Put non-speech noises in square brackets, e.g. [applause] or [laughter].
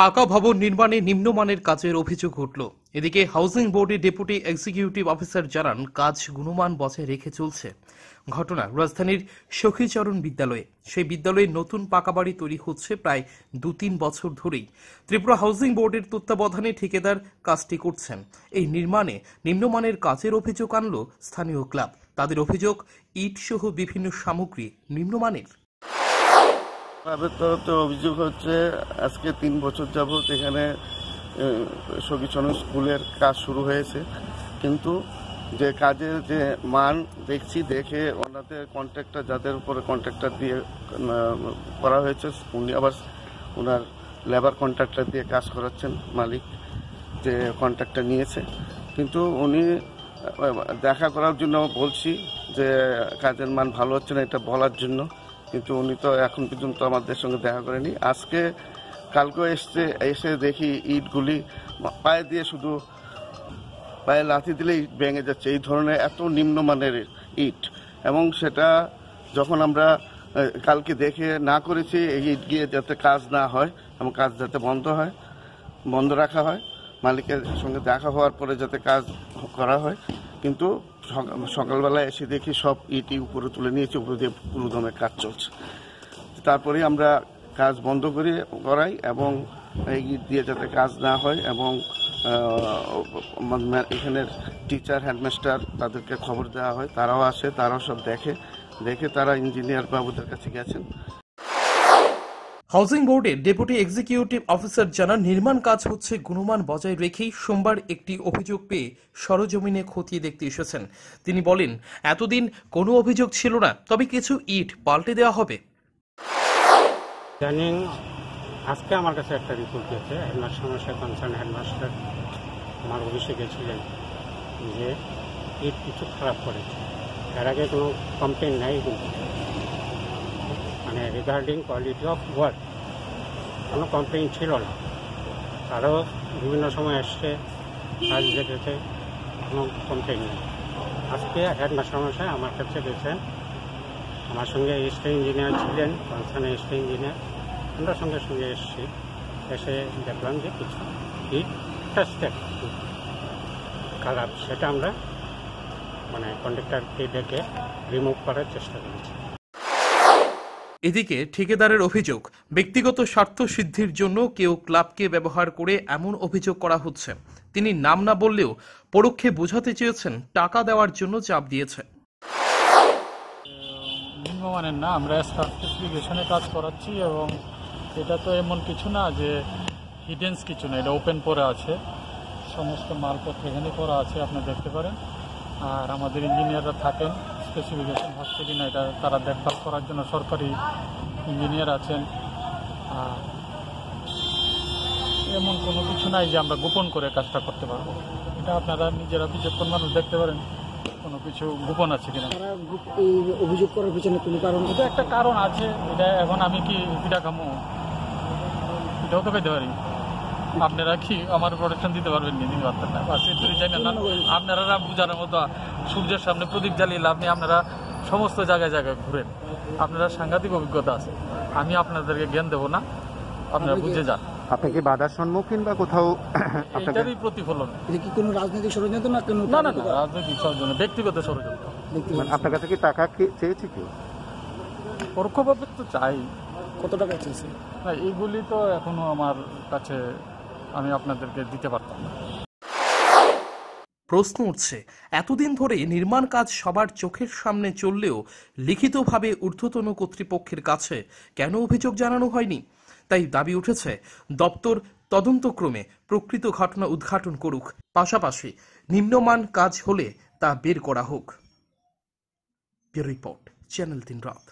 পাকা ভবন নির্মাণে নিম্নমানের কাজের অভিযোগ উঠল। এদিকে হাউজিং বোর্ডের ডেপুটি এক্সিকিউটিভ অফিসার জানান, কাজ গুণমান বজায় রেখে চলছে। ঘটনা রাজধানীর সখীচরণ বিদ্যালয়ে। সেই বিদ্যালয়ে নতুন পাকা বাড়ি তৈরি হচ্ছে প্রায় দু তিন বছর ধরেই। ত্রিপুরা হাউজিং বোর্ডের তত্ত্বাবধানে ঠিকাদার কাজটি করছেন। এই নির্মাণে নিম্নমানের কাজের অভিযোগ আনল স্থানীয় ক্লাব। তাদের অভিযোগ, ইট সহ বিভিন্ন সামগ্রী নিম্নমানের। ক্লাবের তরফ অভিযোগ হচ্ছে, আজকে তিন বছর যাবৎ এখানে সগিচন স্কুলের কাজ শুরু হয়েছে। কিন্তু যে কাজের যে মান দেখছি, দেখে ওনাদের কন্ট্রাক্টর যাদের উপরে কন্ট্রাক্টর দিয়ে করা হয়েছে, উনি আবার ওনার লেবার কন্ট্রাক্টর দিয়ে কাজ করাচ্ছেন, মালিক যে কন্ট্রাক্টর নিয়েছে। কিন্তু উনি দেখা করার জন্য বলছি যে কাজের মান ভালো হচ্ছে না, এটা বলার জন্য। কিন্তু উনি তো এখন পর্যন্ত আমাদের সঙ্গে দেখা করেনি। আজকে কালকে এসছে, এসে দেখি ইটগুলি পায়ে দিয়ে শুধু পায়ে লাথি দিলে ইট ভেঙে যাচ্ছে। এই ধরনের এত নিম্নমানের ইট। এবং সেটা যখন আমরা কালকে দেখে না করেছি, এই ইট গিয়ে যাতে কাজ না হয়, এবং কাজ যাতে বন্ধ হয়, বন্ধ রাখা হয় মালিকের সঙ্গে দেখা হওয়ার পরে যাতে কাজ করা হয়। কিন্তু সকাল- সকালবেলা এসে দেখি সব ইটি উপরে তুলে নিয়েছে, উপরে দিয়ে পুরোদমে কাজ চলছে। তারপরে আমরা কাজ বন্ধ করে করাই এবং এই দিয়ে যাতে কাজ না হয় এবং এখানের টিচার, হেডমাস্টার তাদেরকে খবর দেওয়া হয়। তারাও আসে, তারাও সব দেখে। দেখে তারা ইঞ্জিনিয়ার বাবুদের কাছে গেছেন। হাউজিং বোর্ডের ডেপুটি এক্সিকিউটিভ অফিসার জানান, নির্মাণ কাজ হচ্ছে গুণমান বজায় রেখেই সোমবার একটি অভিযোগ পেয়ে সরজমিনে খতিয়ে দেখতে এসেছেন। তিনি বলেন, এতদিন কোনো অভিযোগ ছিল না, তবে কিছু ইট পাল্টে দেওয়া হবে। জানিন, আজকে আমার কাছে একটা রিপোর্ট গেছে, হেডমাস্টার মশাই কনসার্ন হেডমাস্টার আমার অফিসে গেছিলেন যে ইট কিছু খারাপ করেছে। এর আগে কোনো কমপ্লেন নাই কিন্তু। মানে রিগার্ডিং কোয়ালিটি অফ ওয়ার্ক কোনো কমপ্লেন ছিল না। আরও বিভিন্ন সময় এসছে, কাজ দেখেছে, কোনো কমপ্লেন নেই। আজকে হেডমাস্টার মশাই আমার কাছে গেছেন। আমার সঙ্গে স্টে ইঞ্জিনিয়ার ছিলেন কনসার্ন স্টে ইঞ্জিনিয়ার আমরা সঙ্গে সঙ্গে এসেছি। এসে দেখলাম যে কিছু খারাপ, সেটা আমরা মানে কন্ডাক্টারকে ডেকে রিমুভ করার চেষ্টা করেছি। এদিকে ঠিকাদারের অভিযোগ, ব্যক্তিগত স্বার্থ সিদ্ধির জন্য কেউ ক্লাবকে ব্যবহার করে এমন অভিযোগ করা হচ্ছে। তিনি নাম না বললেও পরোক্ষে বোঝাতে চেয়েছেন, টাকা দেওয়ার জন্য চাপ দিয়েছে। নিম্নমানের না আমরা স্পেসিফিকেশনে কাজ করাচ্ছি এবং এটা তো এমন কিছু না যে হিডেন্স কিছু না, এটা ওপেন পরে আছে। সমস্ত মালপত্র এখানে করা আছে, আপনি দেখতে পারেন। আর আমাদের ইঞ্জিনিয়াররা থাকেন। স্পেসিফিকেশন হচ্ছে কিনা এটা তারা দেখভাল করার জন্য সরকারি ইঞ্জিনিয়ার আছেন। এমন কোনো কিছু নাই যে আমরা গোপন করে কাজটা করতে পারব। এটা আপনারা নিজেরা বিচক্ষণ মানুষ দেখতে পারেন কোনো কিছু গোপন আছে কিনা। অভিযোগ করার পিছনে কোনো কারণ এটা একটা কারণ আছে এটা এখন আমি কি পিঠা খামো? এটাও তো খাইতে পারি। আপনারা কি আমার প্রোটেকশন দিতে পারবেন নি। দিতে পারতেন না না আপনারা বুঝানোর মতো সূর্যের সামনে প্রদীপ জ্বালিয়ে আপনি আপনারা সমস্ত জায়গায় জায়গায় ঘুরেন। আপনারা সাংঘাতিক অভিজ্ঞতা আছে। আমি আপনাদেরকে জ্ঞান দেবো না আপনারা বুঝে যান। আপনি কি বাধার সম্মুখীন বা কোথাও [coughs] এটারই প্রতিফলন। এটা কি কোনো রাজনৈতিক ষড়যন্ত্র না না না না রাজনৈতিক ষড়যন্ত্র ব্যক্তিগত ষড়যন্ত্র। মানে আপনার কাছে কি টাকা চেয়েছে পরোক্ষভাবে তো চাই। কত টাকা চেয়েছে? না এইগুলি তো এখনও আমার কাছে আমি আপনাদেরকে দিতে পারতাম না। প্রশ্ন উঠছে, এতদিন ধরে নির্মাণ কাজ সবার চোখের সামনে চললেও লিখিতভাবে ঊর্ধ্বতন কর্তৃপক্ষের কাছে কেন অভিযোগ জানানো হয়নি? তাই দাবি উঠেছে, দপ্তর তদন্তক্রমে প্রকৃত ঘটনা উদ্ঘাটন করুক, পাশাপাশি নিম্নমান কাজ হলে তা বের করা হোক। রিপোর্ট, চ্যানেল তিন রাত।